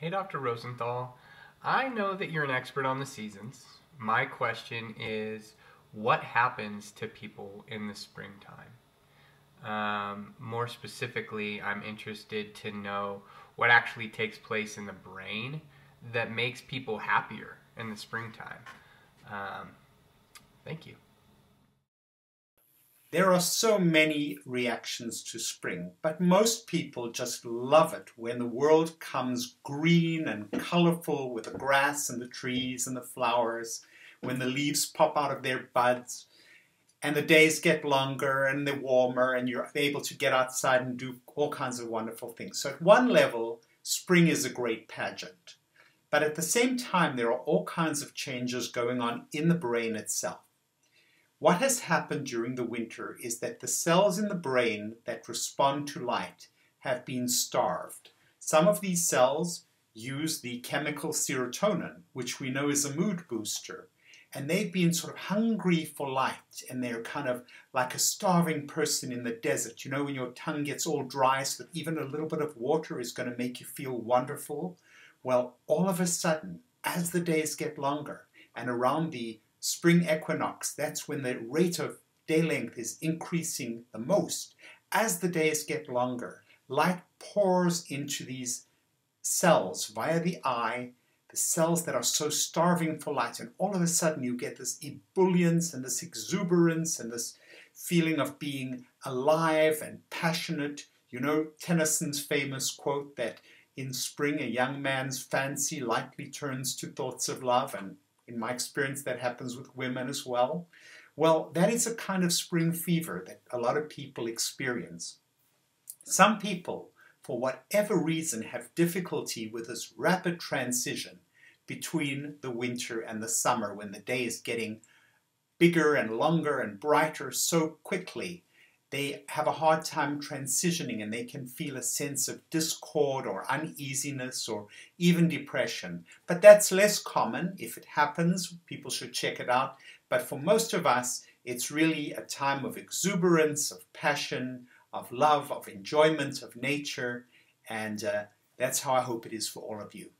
Hey, Dr. Rosenthal. I know that you're an expert on the seasons. My question is what happens to people in the springtime? Um, more specifically, I'm interested to know what actually takes place in the brain that makes people happier in the springtime. Um, thank you. There are so many reactions to spring, but most people just love it when the world comes green and colorful with the grass and the trees and the flowers, when the leaves pop out of their buds, and the days get longer and they're warmer, and you're able to get outside and do all kinds of wonderful things. So, at one level, spring is a great pageant. But at the same time, there are all kinds of changes going on in the brain itself. What has happened during the winter is that the cells in the brain that respond to light have been starved. Some of these cells use the chemical serotonin, which we know is a mood booster, and they've been sort of hungry for light, and they're kind of like a starving person in the desert. You know, when your tongue gets all dry, so that even a little bit of water is going to make you feel wonderful. Well, all of a sudden, as the days get longer, and around the spring equinox, that's when the rate of day length is increasing the most. As the days get longer, light pours into these cells via the eye, the cells that are so starving for light, and all of a sudden you get this ebullience and this exuberance and this feeling of being alive and passionate. You know Tennyson's famous quote that in spring a young man's fancy likely turns to thoughts of love, and in my experience, that happens with women as well. Well, that is a kind of spring fever that a lot of people experience. Some people, for whatever reason, have difficulty with this rapid transition between the winter and the summer when the day is getting bigger and longer and brighter so quickly they have a hard time transitioning and they can feel a sense of discord or uneasiness or even depression. But that's less common. If it happens, people should check it out. But for most of us, it's really a time of exuberance, of passion, of love, of enjoyment of nature. And uh, that's how I hope it is for all of you.